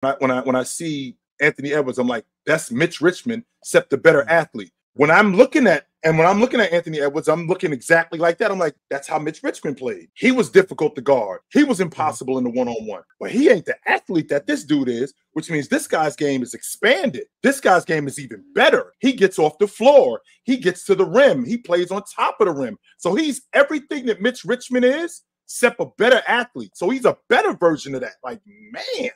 When I, when I when I see Anthony Edwards, I'm like, that's Mitch Richmond, except the better mm-hmm. athlete. When I'm looking at and when I'm looking at Anthony Edwards, I'm looking exactly like that. I'm like, that's how Mitch Richmond played. He was difficult to guard. He was mm-hmm. impossible in the one-on-one. But he ain't the athlete that this dude is, which means this guy's game is expanded. This guy's game is even better. He gets off the floor. He gets to the rim. He plays on top of the rim. So he's everything that Mitch Richmond is, except a better athlete. So he's a better version of that. Like, man.